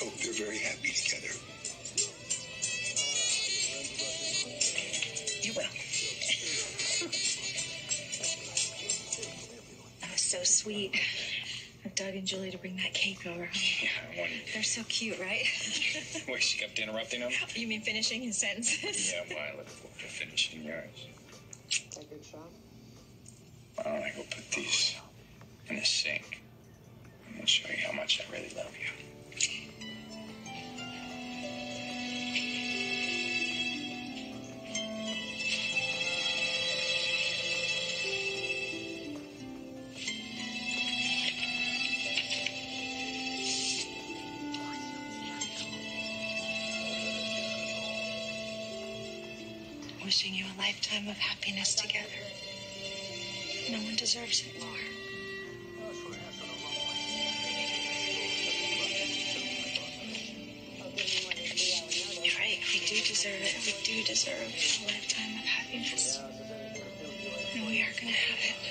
hope they're very happy together. You will. That was so sweet of Doug and Julie to bring that cake over. Yeah, I wanted. They're so cute, right? Wait, she kept interrupting him? You mean finishing his sentences? Yeah, well, I look forward to finishing yours. Take a shot. Why don't I go put these in the sink and then show you how much I really love you? Wishing you a lifetime of happiness together. No one deserves it more. You're right. We do deserve it. We do deserve a lifetime of happiness. And we are going to have it.